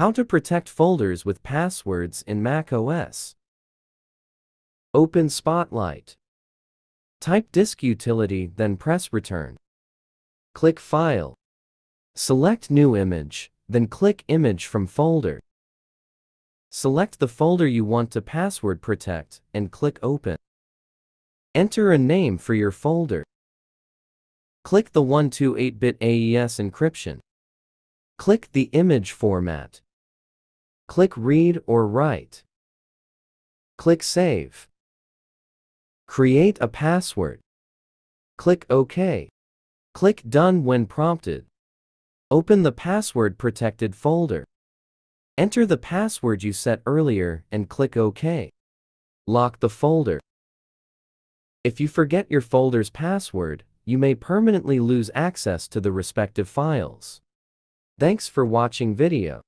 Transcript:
How to protect folders with passwords in Mac OS. Open Spotlight. Type disk utility, then press return. Click File. Select New Image, then click Image from folder. Select the folder you want to password protect and click Open. Enter a name for your folder. Click the 128-bit AES encryption. Click the image format. Click Read or Write. Click Save. Create a password. Click OK. Click Done when prompted. Open the password protected folder. Enter the password you set earlier and click OK. Lock the folder. If you forget your folder's password, you may permanently lose access to the respective files. Thanks for watching video.